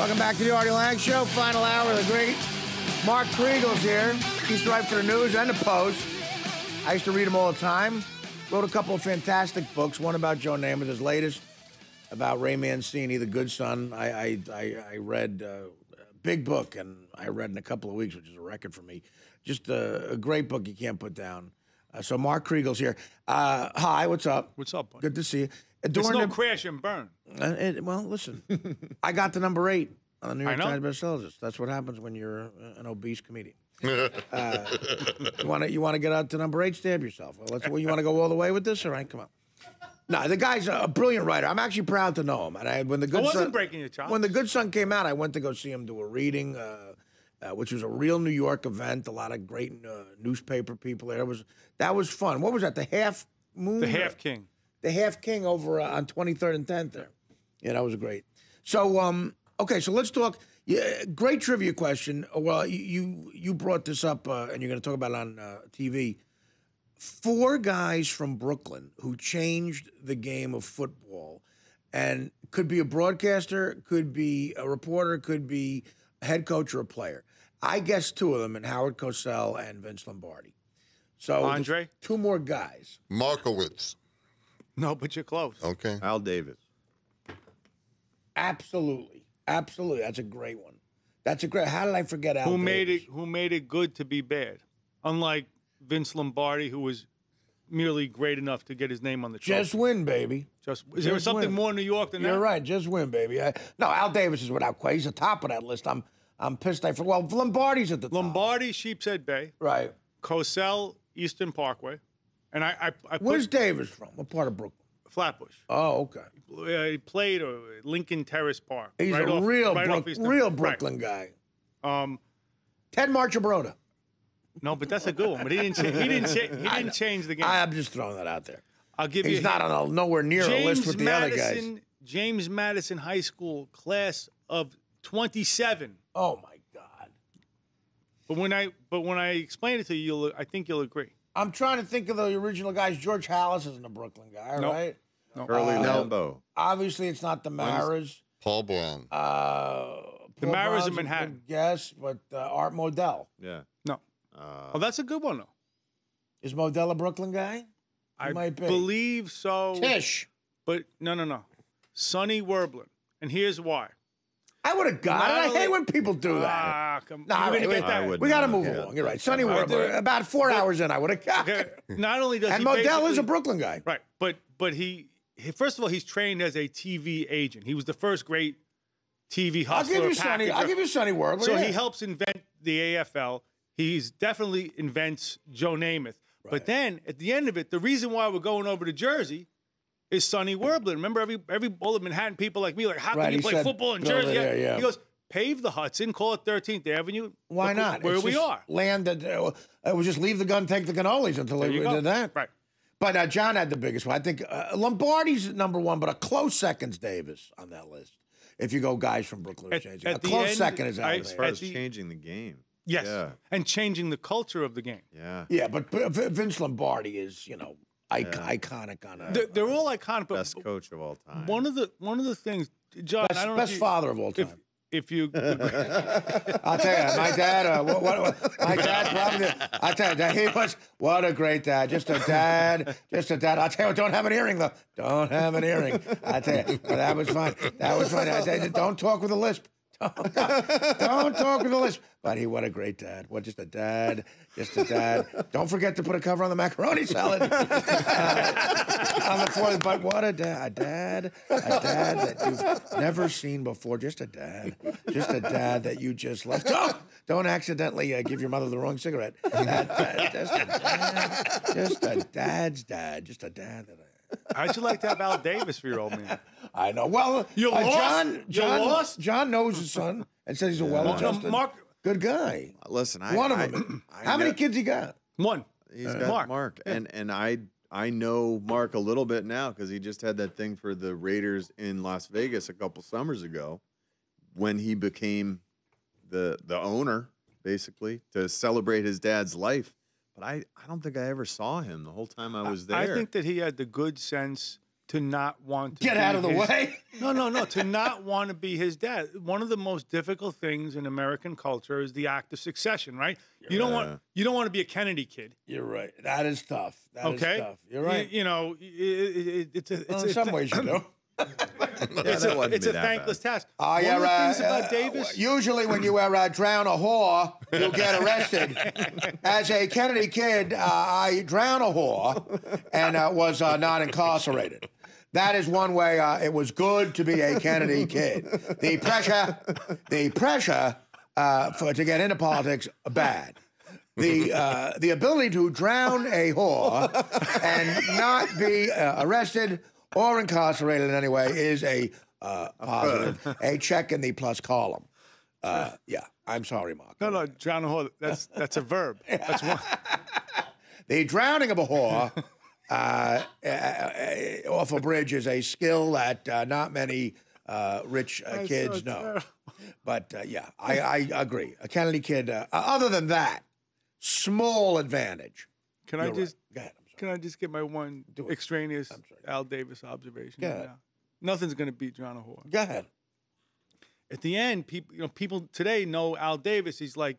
Welcome back to the Artie Lange Show. Final hour of the great Mark Kriegel's here. He's right for the news and the post. I used to read him all the time. Wrote a couple of fantastic books. One about Joe Namath, his latest about Ray Mancini, The Good Son. I I, I, I read uh, a big book, and I read in a couple of weeks, which is a record for me. Just a, a great book you can't put down. Uh, so Mark Kriegel's here. Uh, hi, what's up? What's up, buddy? Good to see you. During no the- crash and burn. uh, it- well, listen, I got the number eight on the New York. Times bestsellers list. That's what happens when you're uh, an obese comedian. Uh, you want to you want to get out to number eight? Stab yourself. Well, let's, well, you want to go all the way with this? All right, come on. No, the guy's a, a brilliant writer. I'm actually proud to know him. And I, when the good I wasn't Son, breaking your chops. when the Good Son came out, I went to go see him do a reading, uh, uh, which was a real New York event. A lot of great uh, newspaper people there. It was that was fun. What was that? The Half Moon. The half king. the half king over uh, on 23rd and 10th there. Yeah, that was great. So, um, okay, so let's talk. Yeah, great trivia question. Well, you you, brought this up, uh, and you're going to talk about it on uh, TV. Four guys from Brooklyn who changed the game of football, and could be a broadcaster, could be a reporter, could be a head coach or a player. I guess two of them, and Howard Cosell and Vince Lombardi. So Andre? two more guys. Markowitz. No, but you're close. Okay. Al Davis. Absolutely, absolutely. That's a great one. That's a great. How did I forget Al? who made it? Who made it good to be bad? Unlike Vince Lombardi, who was merely great enough to get his name on the trophy. Just win, baby. Just is there just something win. more New York than that. You're right. Just win, baby. I, no, Al Davis is without question. He's the top of that list. I'm I'm pissed. I forgot. Well, Lombardi's at the top. Lombardi, Sheepshead Bay, Right. Cosell, Eastern Parkway, and I I, I put Where's Davis from? What part of Brooklyn? Flatbush. Oh, okay. Uh, he played uh, Lincoln Terrace Park. He's right a off- real right Brook, real right. Brooklyn guy. Um, Ted Marchibroda. no, but that's a good one. But he didn't. Cha- he didn't. Cha- he didn't change the game. I'm just throwing that out there. I'll give you. He's not hint. on a, nowhere near a list with the Madison, other guys. James Madison High School class of 27. Oh my God. But when I but when I explain it to you, you'll, I think you'll agree. I'm trying to think of the original guys. George Halas isn't a Brooklyn guy, Nope. right? Curly Uh, Lambeau. Obviously, it's not the Maras. Paul Brown. Uh, The Paul Maras Brown's of a Manhattan. good Guess, but uh, Art Modell Yeah. No. Uh, Oh, that's a good one though. is Modell a Brooklyn guy? He I might be. believe so. Tish. But no, no, no. Sonny Werblin. And here's why. I would have got it. I hate when people do that. Ah, come, Nah, you're wait, gonna wait, get that. We got to move get along. You're right. Sonny did. About four hours in, I would have got it. Not only does And Modell is a Brooklyn guy. Right, but but he, he first of all he's trained as a TV agent. He was the first great TV hustler. I'll give you Sonny. I'll give you Sonny Werber. So yeah. he helps invent the AFL. He's definitely invents Joe Namath. Right. But then at the end of it, the reason why we're going over to Jersey is Sonny Werblin. Remember, every every all the Manhattan people like me, like, how Right, can you play said, football in Jersey? there, yeah. He goes, pave the Hudson, call it 13th Avenue. Why Look not? Where It's we are. Land that uh, it was just leave the gun, take the cannolis until There they you go. did that. Right. But uh, John had the biggest one. I think uh, Lombardi's number one, but a close second's Davis on that list. If you go guys from Brooklyn At- changing, at a the close end, second is I- out as far as the- changing the game. Yes. Yeah. And changing the culture of the game. Yeah. Yeah, but but Vince Lombardi is you know ic- iconic on a They're, they're all iconic, but Best coach of all time. one of the one of the things, John, I best, don't know best you, father of all time. if, if you I'll tell you, my dad. Uh, what, what, what- my dad probably. I'll tell you, that he was what a great dad. Just a dad. Just a dad. I'll tell you, don't have an earring though. Don't have an earring. I tell you, that was fun. That was fun. I tell you, don't talk with a lisp. Don't, don't talk with a lisp. But he, what a great dad. What just a dad. Just a dad. Don't forget to put a cover on the macaroni salad. Uh, on the floor. But what a dad. A dad. A dad that you've never seen before. Just a dad. Just a dad that you just left. Don't, don't accidentally uh, give your mother the wrong cigarette. That, that- just a dad. Just a dad's dad. Just a dad that I. how'd you like to have Al Davis for your old man? I know. Well, You uh, lost? John. You lost? John knows his son and says he's a well-adjusted, Mark, good guy. Listen, I, One of I- them. I How many know- kids he got? one. He's Uh, got Mark. Mark, and and I I know Mark a little bit now because he just had that thing for the Raiders in Las Vegas a couple summers ago, when he became the the owner basically to celebrate his dad's life. But I I don't think I ever saw him the whole time I was there. I think that he had the good sense to not want to Get be out of the his- way. No, no, no. To not want to be his dad. One of the most difficult things in American culture is the act of succession, right? You don't Yeah. want you don't want to be a Kennedy kid, You're right. That is tough. That is okay? tough. You're right. You, know, it, it, it, it's a it's Well, a, in some th- ways, you do. it's a, it's a thankless task. Oh, One yeah, of the right. things about Uh, Davis. Usually, when you uh, drown a whore, you'll get arrested. As a Kennedy kid, uh, I drowned a whore and uh, was uh, not incarcerated. That is one way. Uh, it was good to be a Kennedy kid. The pressure, the pressure uh, for to get into politics, bad. The uh, the ability to drown a whore and not be uh, arrested or incarcerated in any way is a uh, positive, a check in the plus column. Uh, yeah, I'm sorry, Mark. no, no, drown a whore. That's that's a verb. That's one. The drowning of a whore uh, uh, uh, off a bridge is a skill that uh, not many uh, rich uh, kids so know. terrible. But uh, yeah, I, I agree. A Kennedy kid. Uh, other than that, small advantage. Can I You're right. just Go ahead. I'm sorry. Can I just get my one Do it. extraneous sorry. Al Davis observation? Go right ahead. now? Nothing's gonna beat John a whore. Go ahead. at the end, people you know people today know Al Davis. He's like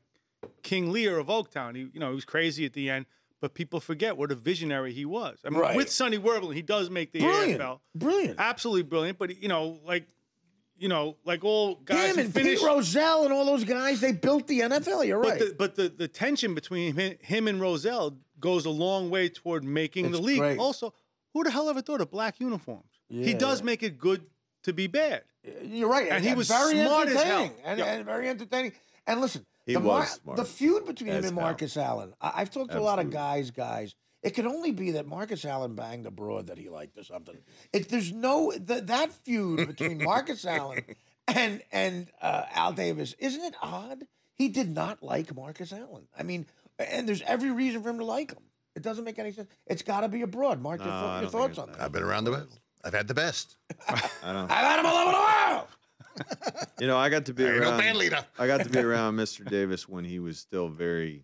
King Lear of Oaktown. He you know he was crazy at the end, but people forget what a visionary he was. I mean, Right. with Sonny Werblin, he does make the Brilliant. AFL. Brilliant. Absolutely brilliant. But you know, like you know, like all guys Him who and finish. Pete Rozelle and all those guys, they built the NFL. You're but right. the, but the, the tension between him, him and Rozelle goes a long way toward making It's the league. great. Also, who the hell ever thought of black uniforms? he does make it good to be bad. You're right. And he was very smart as hell. entertaining. And, Yeah. and very entertaining. And listen, He the, was smart the feud between him as and hell. Marcus Allen. I, I've talked to a lot of guys, guys. It could only be that Marcus Allen banged a broad that he liked or something. It, there's no th- that feud between Marcus Allen and and uh, Al Davis. Isn't it odd? He did not like Marcus Allen. I mean, and there's every reason for him to like him. It doesn't make any sense. It's got to be abroad. Mark, your, No, thou- I your don't think thoughts it's on that. that? I've been around the world. I've had the best. I don't. I've had him all over the world. You know, I got to be There ain't no around. band leader. I got to be around Mr. Davis when he was still very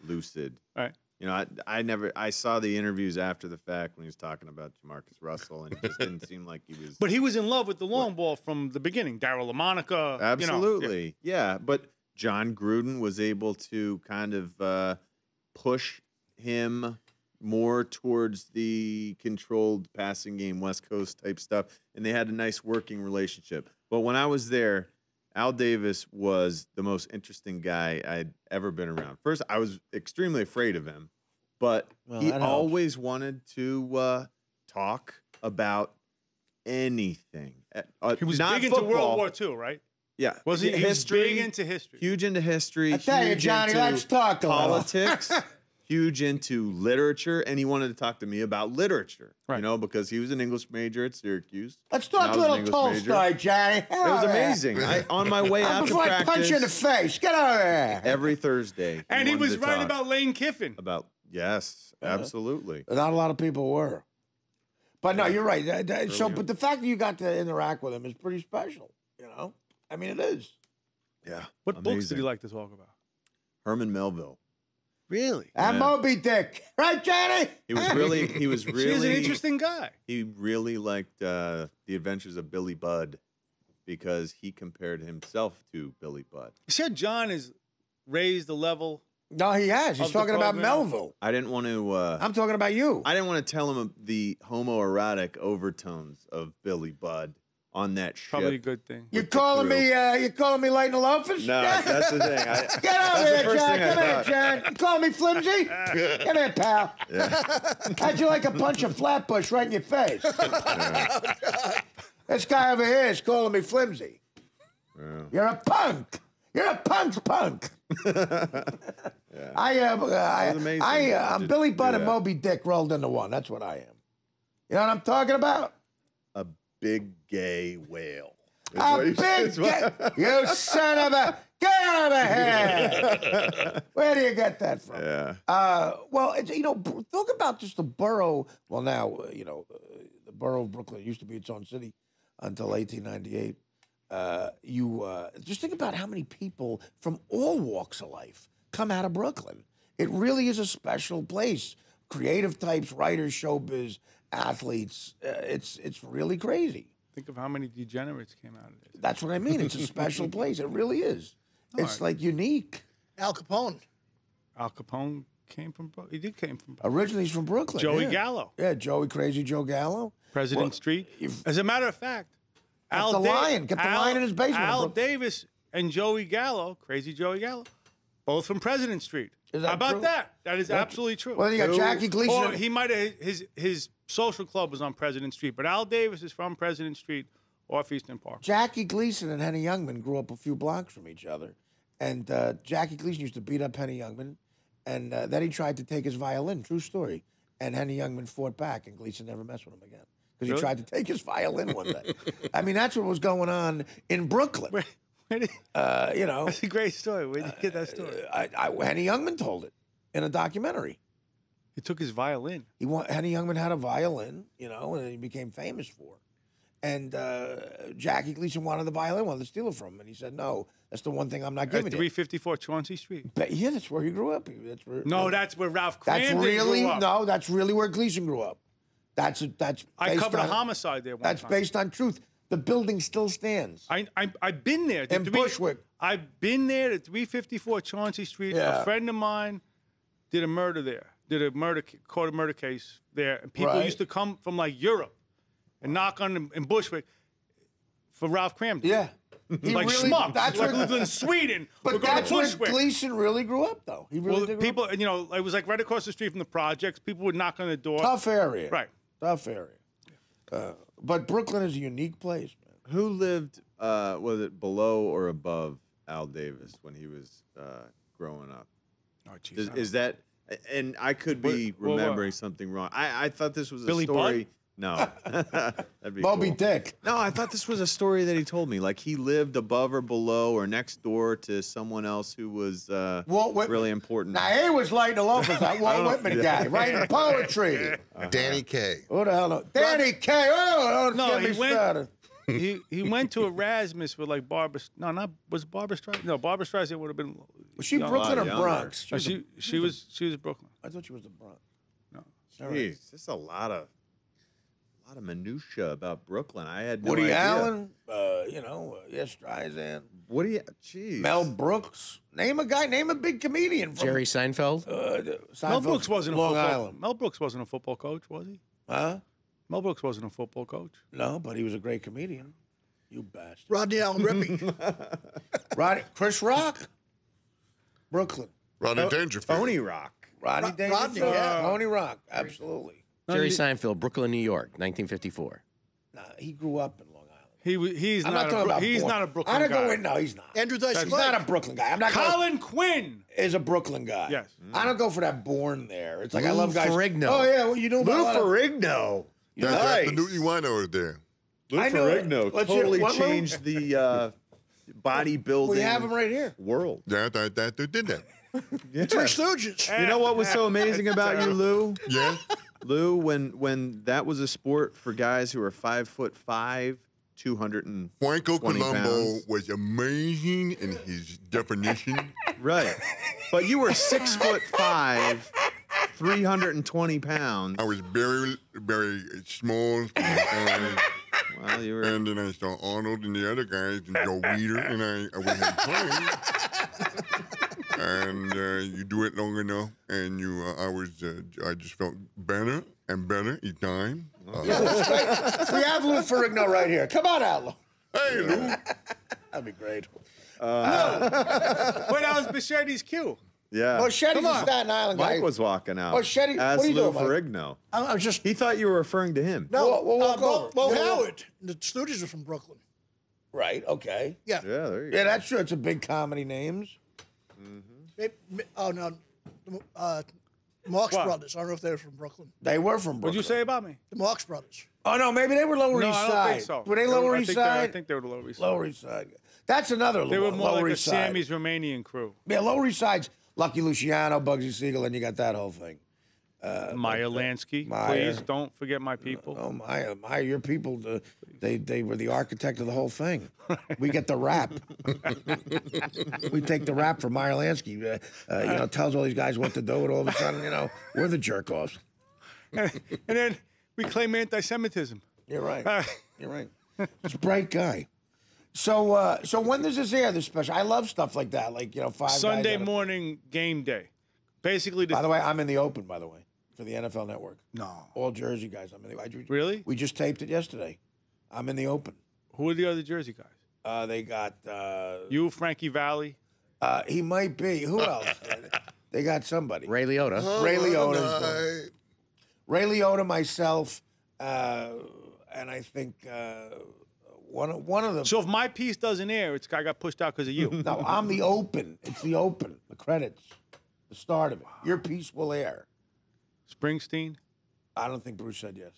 lucid. Right. You know, I, I never I saw the interviews after the fact when he was talking about Jamarcus Russell, and it just didn't seem like he was. But he was in love with the long ball from the beginning. Daryle Lamonica. you know, yeah. Absolutely, yeah. But Jon Gruden was able to kind of uh, push him more towards the controlled passing game, West Coast type stuff, and they had a nice working relationship. But when I was there, Al Davis was the most interesting guy I'd ever been around. First, I was extremely afraid of him, but Well, he that helps. always wanted to uh, talk about anything. Uh, He was not big into. World War II, right? Yeah, Was he? Yeah, He was history, big into history. huge into history. I tell you, huge Johnny, into let's talk a little. politics. huge into literature, and he wanted to talk to me about literature. You know, because he was an English major at Syracuse. Let's talk a little English major. Tolstoy, Johnny. It was amazing. I, on my way out to Before I practice punch you in the face, get out of there. every Thursday, and he wanted was right about Lane Kiffin. about yes, Uh-huh. absolutely. Not a lot of people were. But no, you're right. That- that- So, but the fact that you got to interact with him is pretty special. You know, I mean, it is. Yeah. What books did he amazing. like to talk about? Herman Melville. Really? And Yeah. Moby Dick, right, Johnny? He was really, he was He really, was an interesting guy. he really liked uh, the Adventures of Billy Budd because he compared himself to Billy Budd. You said John has raised the level. No, he has. He's talking about. Melville. I didn't want to. Uh, I'm talking about you. I didn't want to tell him the homoerotic overtones of Billy Budd on that ship. Probably a good thing. you with the calling me? Uh, you calling me lighting the loafers? No, that's the thing. I, Get that's over the here, first John. thing I Come here, thought. John. You calling me flimsy? Come here, pal. How'd you like a punch of Flatbush right in your face? this guy over here is calling me flimsy. You're a punk. You're a punk's punk. I, uh, uh, I, I, uh, I'm Billy do Budd and. Moby Dick rolled into one. That's what I am. You know what I'm talking about? Big gay whale. A big, is what- ga- you son of a, get out of here. Where do you get that from? yeah. Uh, well, it's, you know, talk about just the borough. Well, now, uh, you know, uh, the borough of Brooklyn used to be its own city until 1898. Uh, you uh, just think about how many people from all walks of life come out of Brooklyn. It really is a special place creative types, writers, showbiz, athletes. Uh, it's it's really crazy. Think of how many degenerates came out of this. That's what I mean. It's a special place. It really is. It's like unique. Al Capone. Al Capone came from. Bro- He did came from Brooklyn. Originally, he's from Brooklyn. Joey yeah. Gallo, Yeah, Joey Crazy Joe Gallo. President Well, Street. As a matter of fact, Al the Da- lion, kept the Al- lion in his basement Al Davis and Joey Gallo, Crazy Joey Gallo, both from President Street. Is that How about true? that? That is absolutely true. Well, then you got Jackie Gleason. Or he might have his his social club was on President Street, but Al Davis is from President Street off Eastern Park. Jackie Gleason and Henny Youngman grew up a few blocks from each other. And uh, Jackie Gleason used to beat up Henny Youngman. And uh, then he tried to take his violin. True story. And Henny Youngman fought back, and Gleason never messed with him again. Because he tried to take his violin one day. I mean, that's what was going on in Brooklyn. Where- where did- Uh, you know, That's a great story. Where did you get that story? I, I, Henny Youngman told it in a documentary. He took his violin. He want, Henny Youngman had a violin, you know, and he became famous for. And uh, Jackie Gleason wanted the violin, wanted to steal it from him, and he said, "No, that's the one thing I'm not giving you." 354 Chauncey Street. But yeah, that's where he grew up. That's where. No, that's where Ralph that's really grew up. no. That's really where Gleason grew up. That's that's. I covered on, a homicide there That's time. based on truth. The building still stands. I, I, I've been there. In three- Bushwick. I've been there at 354 Chauncey Street. Yeah. A friend of mine did a murder there, did a murder, ca- caught a murder case there. And people Right. used to come from like Europe and knock on them in Bushwick for Ralph Kramden. yeah, He Like really- schmucks. That's like where, lived in Sweden. But that's where Gleason really grew up, though. He really well, did. People, up. you know, it was like right across the street from the projects. People would knock on the door. tough area. Right. Tough area. Uh, but Brooklyn is a unique place, man. Who lived? Uh, was it below or above Al Davis when he was uh, growing up? Oh, jeez, Is, is that? And I could be What- what- what? remembering something wrong. I, I thought this was a Billy Budd? story. No, that'd be Moby cool. Dick. No, I thought this was a story that he told me. Like he lived above or below or next door to someone else who was uh, Walt Whitman. really important. Now he was lighting the loafers. That Walt Whitman guy, writing poetry. Danny Kaye. Who the hell? Know? Danny Kaye. Oh, don't No, get me he went- started. he he went to Erasmus with like Barbara. No, not was Barbra Streisand. No, Barbra Streisand would have been. Was she young. Brooklyn or lot younger. Bronx? No, she she was she was Brooklyn. I thought she was the Bronx. No. Jeez, just a lot of, a lot of minutia about Brooklyn. I had no Woody idea. Allen. Uh, you know, uh, yes, Streisand. Woody, jeez. Mel Brooks. Name a guy. Name a big comedian. From, Jerry Seinfeld. Uh, Mel Brooks wasn't a Long football. Island. Mel Brooks wasn't a football coach, was he? Huh? Mel Brooks wasn't a football coach. No, but he was a great comedian. You bastard. Rodney Allen Rippy. Rodney, Chris Rock. Brooklyn. Rodney Dangerfield. Tony Rock. Rodney Dangerfield. Rodney, yeah. Tony Rock. Absolutely. Jerry Seinfeld, Brooklyn, New York, 1954. Nah, he grew up in Long Island. He wa- he's I'm not. not, a talking Bro- about. he's Bourne. not a Brooklyn guy. I don't guy. go in. No, he's not. Andrew Dice He's Clay. not a Brooklyn guy. I'm not. going- Colin Quinn. is a Brooklyn guy. Yes. I don't go for that born there. It's like I Lou love guys. Ferrigno. Oh yeah, well you know about Lou a lot of- Ferrigno. That's right. The Nice. Newton Wino is there. Lou I know it. Ferrigno Let's hear- totally what, Lou? changed the uh, bodybuilding We have him right here. world. Yeah, that that they did that. Yeah. Three Stooges. You know what was so amazing about you, Lou? Yeah. Lou, when when that was a sport for guys who are five foot five, two hundred and Franco 20 Columbu pounds. was amazing in his definition. right, but you were six foot five, three hundred and twenty pounds. I was very, very small. And, Well, you were. and then I saw Arnold and the other guys and Joe Weider, and I, I was in playing. And uh, you do it long enough, and you, uh, I was, uh, I just felt better and better each time. Uh, we have Lou Ferrigno right here. Come on out, Lou. hey, Lou. That'd be great. No. Wait, that was Bocchetti's cue. yeah. Bocchetti's a Staten Island guy. Mike was walking out. Oh, Shetty- as what are you Lou doing, Mike? Ferrigno. I, I was just He thought you were referring to him. no. We'll- we'll uh, walk Bo, over. Bo Yeah. Howard. The Stooges are from Brooklyn. right. Okay. Yeah. Yeah, there you Yeah, go. that's true. It's a big comedy names. Maybe- oh no, uh, Marx What? Brothers. I don't know if they're from Brooklyn. They were from Brooklyn. What'd you say about me? The Marx Brothers. Oh no, maybe they were Lower No, East I don't Side. think so. Were they were- Lower I East think they- I think they were the Lower East Side. Lower East Side. That's another They were Lower like a East Side. Sammy's Romanian crew. Yeah, Lower East Side's Lucky Luciano, Bugsy Siegel, and you got that whole thing. Meyer Lansky, Meyer. please don't forget my people. Oh my, my, your people, uh, they they were the architect of the whole thing. We get the rap. we take the rap from Meyer Lansky. Uh, uh, you know, tells all these guys what to do, and all of a sudden, you know, we're the jerk offs. and then we claim anti-Semitism. You're right. Uh, You're right. He's a bright guy. So, uh, so when does this air? This special? I love stuff like that. Like you know, five Sunday morning game day. Basically, By the way, I'm in the open. By the way, for the NFL Network. no. All Jersey guys. I'm in the. I, ju- Really? We just taped it yesterday. I'm in the open. Who are the other Jersey guys? Uh, they got. Uh, You, Frankie Valli. uh, he might be. Who else? they got somebody. Ray Liotta. Ray Liotta's All going. night. Ray Liotta, myself, uh, and I think uh, one of one of them. So if my piece doesn't air, it's I got pushed out because of you. no, I'm the open. It's the open. The credits. The start of it. Your piece will air. Springsteen. I don't think Bruce said yes.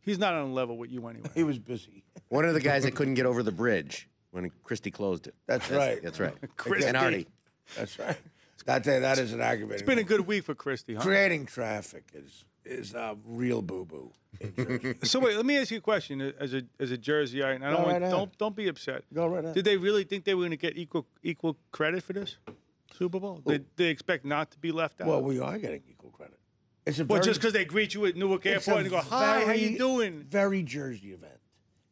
He's not on a level with you anyway. He was busy. One of the guys that couldn't get over the bridge when Christie closed it. That's right. That's right. Christie. And Artie. That's right. That that is an aggravating. It's been a good week for Christie, huh? creating traffic is is a real boo boo. So wait, let me ask you a question uh, as a as a Jerseyite, and I don't Go want, right don't don't be upset. Go right ahead. Did they really think they were going to get equal equal credit for this Super Bowl? Did they expect not to be left out? Well, we are getting equal credit. It's a Well, very, just because they greet you at Newark Airport and go, "Hi, how you doing?" Very Jersey event.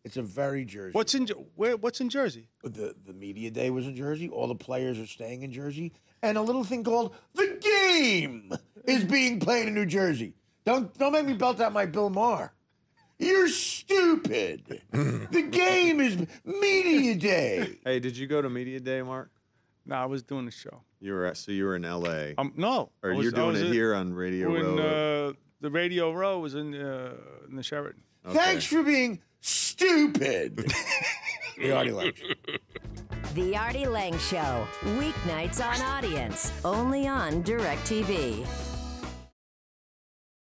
It's a very Jersey. What's in where? What's in Jersey? the the media day was in Jersey. All the players are staying in Jersey, and a little thing called the game is being played in New Jersey. Don't don't make me belt out my Bill Maher. You're stupid. the game is media day. Hey, did you go to media day, Mark? No, I was doing the show. You were at, so you were in L.A. Um, no, I or was- you're doing it at- here on Radio When Row. uh, the Radio Row was in uh, in the Sheraton. Thanks for being stupid. the Artie Lounge. The Artie Lange Show, weeknights on Audience, only on DirecTV.